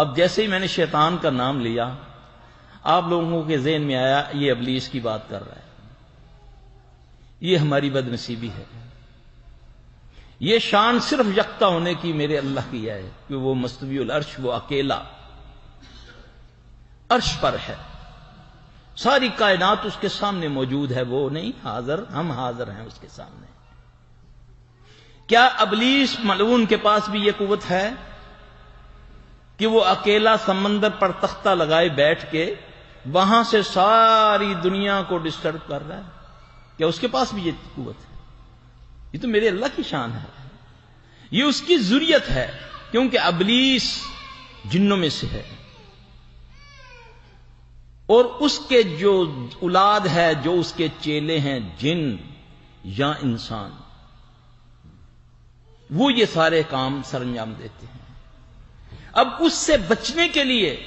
اب جیسے ہی میں نے شیطان کا نام لیا، آپ لوگوں کے ذہن میں آیا، یہ ابلیس کی بات کر رہا ہے۔ یہ ہماری بد نصیبی ہے۔ یہ شان صرف یکتا ہونے کی میرے اللہ کی ہے کہ وہ مستوی العرش، وہ اکیلا عرش پر ہے۔ ساری کائنات اس کے سامنے موجود ہے، وہ نہیں، حاضر، ہم حاضر ہیں اس کے سامنے۔ کیا ابلیس ملعون کے پاس بھی یہ قوت ہے؟ کہ وہ اکیلا سمندر پر تختہ لگائے بیٹھ کے وہاں سے ساری دنیا کو ڈسٹرب کر رہا ہے۔ کیا اس کے پاس بھی یہ قوت ہے؟ یہ تو میرے اللہ کی شان ہے۔ یہ اس کی ضروریت ہے، کیونکہ ابلیس جنوں میں سے ہے۔ اور اس کے جو اولاد ہے، جو اس کے چیلے ہیں، جن یا انسان، وہ یہ سارے کام سر انجام دیتے ہیں۔ اب اس سے بچنے کے لیے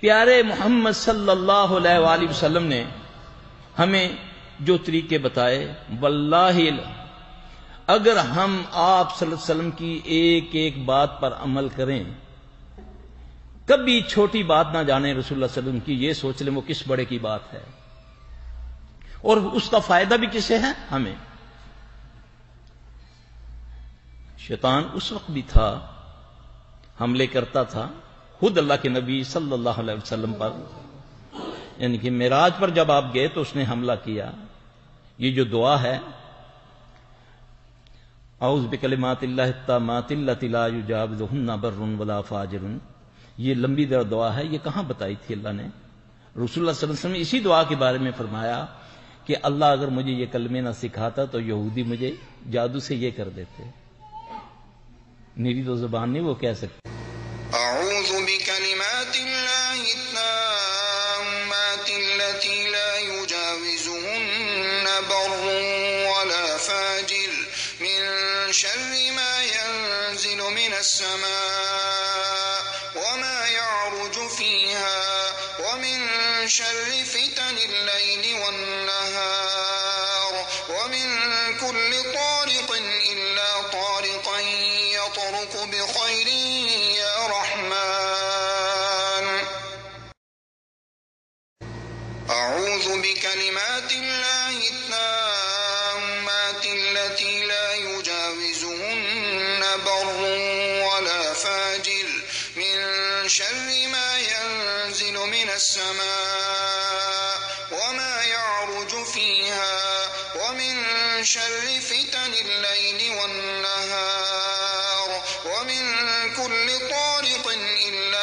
پیارے محمد صلی اللہ علیہ وآلہ وسلم نے ہمیں جو طریقے بتائے، واللہ اگر ہم آپ صلی اللہ علیہ وسلم کی ایک ایک بات پر عمل کریں، کبھی چھوٹی بات نہ جانے رسول اللہ علیہ وسلم کی، یہ سوچ لیں وہ کس بڑے کی بات ہے۔ اور اس کا فائدہ بھی کسے ہے؟ ہمیں۔ شیطان اس وقت بھی تھا حملے کرتا تھا، خود اللہ کے نبی صلی اللہ علیہ وسلم پر۔ یعنی کہ میراج پر جب آپ گئے تو اس نے حملہ کیا۔ یہ جو دعا ہے، اعوذ بکلمات اللہ التامات اللہ لا یجاوزہن بر ولا فاجر۔ یہ لمبی در دعا ہے، یہ کہاں بتائی تھی اللہ نے؟ رسول اللہ صلی اللہ علیہ وسلم نے اسی دعا کے بارے میں فرمایا کہ اللہ اگر مجھے یہ کلمے نہ سکھاتا تو یہودی مجھے جادو سے یہ کر دیتے۔ میری تو زبان نہیں وہ کہہ سکتے أعوذ بکلمات اللہ التامات التي لا يجاوزهن بر ولا فاجر من شر ما ينزل من السماء وما يعرج فيها ومن شر فتن الليل والنهار ومن كل طارق إلا أعوذ بكلمات الله التامات التي لا يجاوزهن بر ولا فاجر من شر ما ينزل من السماء وما يعرج فيها ومن شر فتن الليل والنهار ومن كل طارق إلا